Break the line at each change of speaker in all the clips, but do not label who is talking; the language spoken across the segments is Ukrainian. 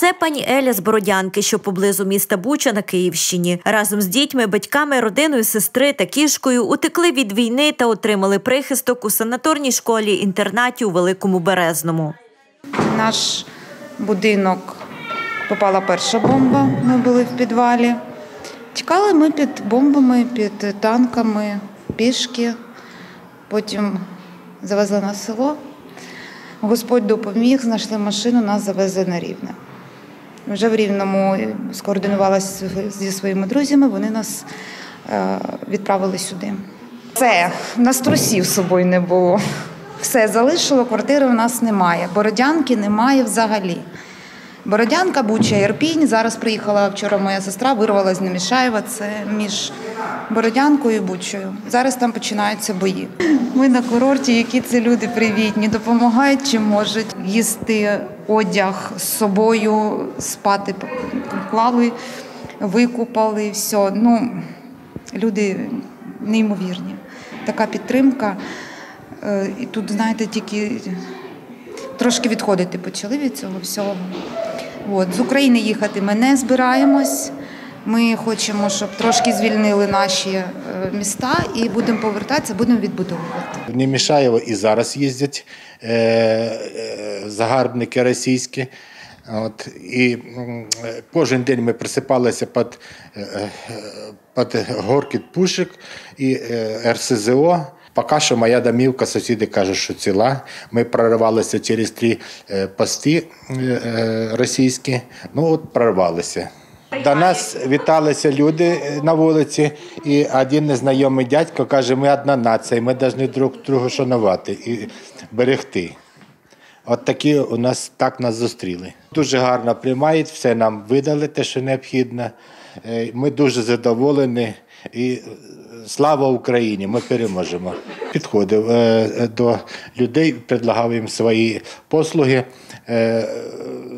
Це пані Еля з Бородянки, що поблизу міста Буча на Київщині. Разом з дітьми, батьками, родиною, сестри та кішкою утекли від війни та отримали прихисток у санаторній школі інтернаті у Великому Березному.
Наш будинок попала перша бомба. Ми були в підвалі. Тікали ми під бомбами, під танками, пішки. Потім завезли на село. Господь допоміг, знайшли машину, нас завезли на рівне. Вже в Рівному скоординувалася зі своїми друзями, вони нас е, відправили сюди. Це нас трусів з собою не було. Все залишило, квартири в нас немає. Бородянки немає взагалі. Бородянка, Буча, Ірпінь. Зараз приїхала вчора моя сестра, вирвала з Немішаєва. Це між Бородянкою і Бучою. Зараз там починаються бої. Ми на курорті, які це люди привітні, допомагають чи можуть їсти одяг з собою, спати клали, викупали, все. Ну, люди неймовірні. Така підтримка. Е, І тут, знаєте, тільки трошки відходити почали від цього всього. От. З України їхати ми не збираємось. Ми хочемо, щоб трошки звільнили наші е, міста і будемо повертатися, будемо відбудовувати.
В Немішаєво і зараз їздять е, е, загарбники російські. От, і кожен день ми присипалися під, під горкіт пушек і РСЗО. Поки що моя домівка, сусіди кажуть, що ціла. Ми проривалися через три е, пости е, е, російські. Ну от прорвалися. До нас віталися люди на вулиці, і один незнайомий дядько каже: ми одна нація, ми повинні друг друга шанувати і берегти. От такі у нас так нас зустріли. Дуже гарно приймають, все нам видали, те, що необхідно. Е, Ми дуже задоволені. І е, слава Україні! Ми переможемо. Підходив е, до людей, предлагав їм свої послуги.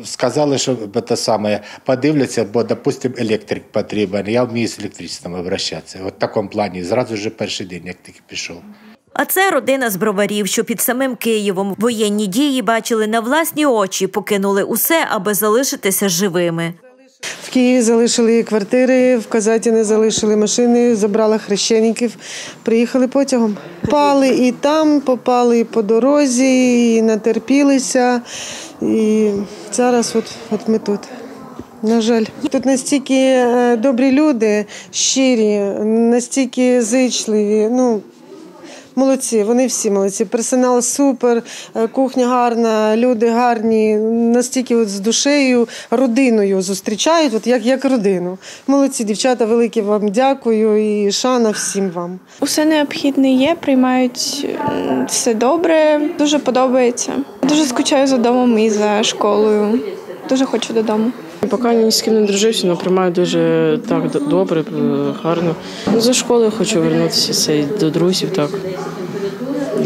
Сказали, що те саме подивляться, бо, допустимо, електрик потрібен. Я вмію з електричеством обращатися. От в такому плані. Зразу вже перший день, як тільки пішов.
А це родина з броварів, що під самим Києвом воєнні дії бачили на власні очі, покинули усе, аби залишитися живими.
Києві залишили квартири, в Казатіни залишили машини, забрали хрещеників, приїхали потягом. Попали і там, попали і по дорозі, і натерпілися. І зараз от, от ми тут. На жаль, тут настільки е, добрі люди, щирі, настільки зичливі. Ну, Молодці, вони всі молодці. Персонал супер, е, кухня гарна, люди гарні, настільки от з душею, родиною зустрічають, от як, як родину. Молодці, дівчата, велике вам дякую і шана всім вам.
Усе необхідне є, приймають все добре, дуже подобається. Дуже скучаю за домом і за школою. Дуже хочу додому.
Поки ні з ким не дружився, але приймаю дуже так д- добре, е, гарно. Ну, за школою хочу повернутися це і до друзів, так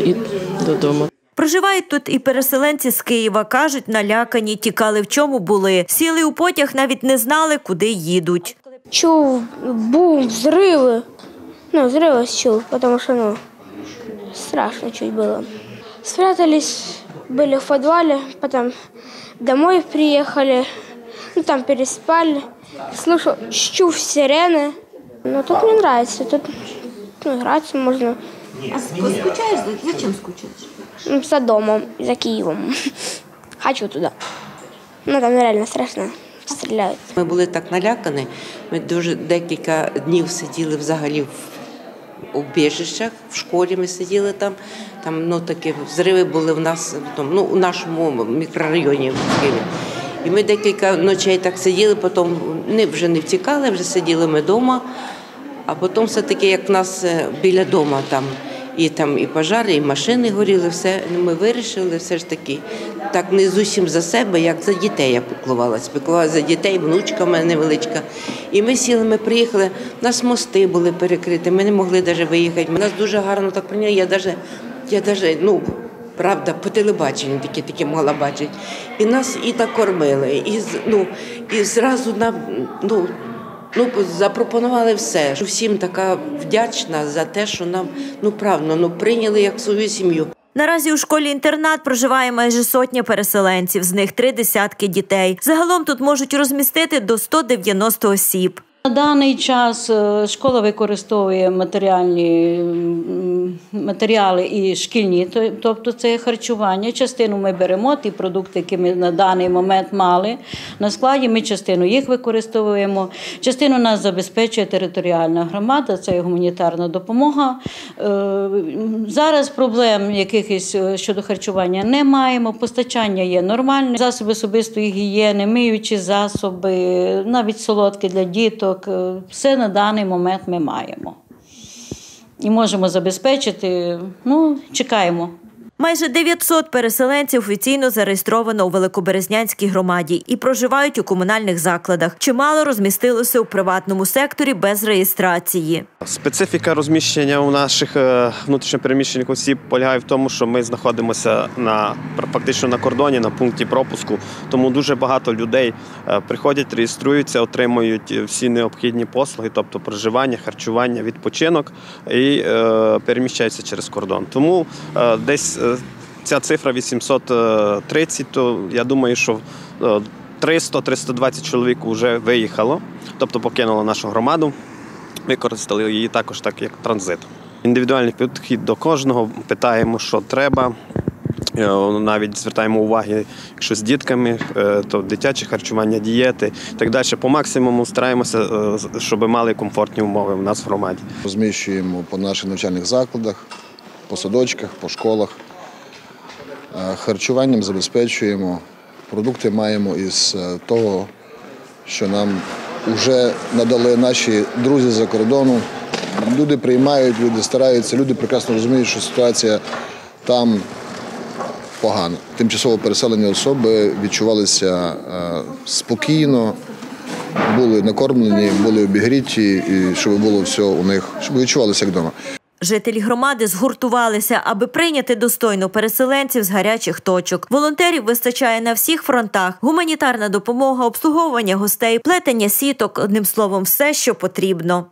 і додому.
Проживають тут і переселенці з Києва. кажуть, налякані, тікали в чому були. Сіли у потяг, навіть не знали, куди їдуть.
чув бум, взрывы. Ну, взрывы чув, потому что, ну, страшно чуть было. Спрятались, были в подвале, потом домой приехали, ну, там переспали. Слушал, чув сирены. Ну, тут мне нравится, тут ну, играться можно.
А скучаєш? За чим скучаєш?
Ну, за домом, за Киевом. Хочу туда. Ну, там реально страшно. Стреляют.
Ми були так налякані. Ми дуже декілька днів сиділи взагалі в убіжищах, в школі ми сиділи там. Там ну, такі взриви були в нас ну, у нашому мікрорайоні в Києві. І ми декілька ночей так сиділи, потім не, вже не втікали, вже сиділи ми вдома. А потім все-таки, як в нас е, біля дому там і там і пожари, і машини горіли, все. Ми вирішили все ж таки так не зовсім за себе, як за дітей я піклувалася. Піклувалася за дітей, внучка в мене невеличка. І ми сіли, ми приїхали, у нас мости були перекриті, ми не могли навіть виїхати. Нас дуже гарно так прийняли. Я навіть, я навіть, ну, Правда, по телебаченню таке таке могла бачити. І нас і так кормили, і, ну, і зразу нам ну, ну, запропонували все. Всім така вдячна за те, що нам ну правильно ну, прийняли як свою сім'ю.
Наразі у школі-інтернат проживає майже сотня переселенців, з них три десятки дітей. Загалом тут можуть розмістити до 190 осіб.
На даний час е, школа використовує матеріальні матеріали і шкільні, тобто це харчування. Частину ми беремо, ті продукти, які ми на даний момент мали на складі. Ми частину їх використовуємо. Частину нас забезпечує територіальна громада, це гуманітарна допомога. Е, Зараз проблем якихось е, щодо харчування не маємо. Постачання є нормальне. Засоби особистої гігієни, миючі засоби, навіть солодкі для діток. е, Все на даний момент ми маємо. І можемо забезпечити. Ну, чекаємо.
Майже 900 переселенців офіційно зареєстровано у Великоберезнянській громаді і проживають у комунальних закладах. Чимало розмістилося у приватному секторі без реєстрації.
Специфіка розміщення у наших е, внутрішньопереміщених осіб полягає в тому, що ми знаходимося на фактично на кордоні, на пункті пропуску. Тому дуже багато людей е, приходять, реєструються, отримують всі необхідні послуги, тобто проживання, харчування, відпочинок і е, переміщаються через кордон. Тому десь ця цифра 830, то я думаю, що е, 300-320 чоловік вже виїхало, тобто покинуло нашу громаду використали її також так, як транзит. Індивідуальний підхід до кожного, питаємо, що треба. Е, Навіть звертаємо уваги, якщо з дітками, е, то дитяче харчування, дієти і так далі. По максимуму стараємося, е, щоб мали комфортні умови в нас в громаді.
Розміщуємо по наших навчальних закладах, по садочках, по школах. Е, Харчуванням забезпечуємо. Продукти маємо із е, того, що нам вже надали наші друзі за кордону. Люди приймають, люди стараються, люди прекрасно розуміють, що ситуація там погана. Тимчасово переселені особи відчувалися е, спокійно, були накормлені, були обігріті, і щоб було все у них, щоб відчувалися як вдома.
Жителі громади згуртувалися, аби прийняти достойно переселенців з гарячих точок. Волонтерів вистачає на всіх фронтах: гуманітарна допомога, обслуговування гостей, плетення сіток одним словом, все, що потрібно.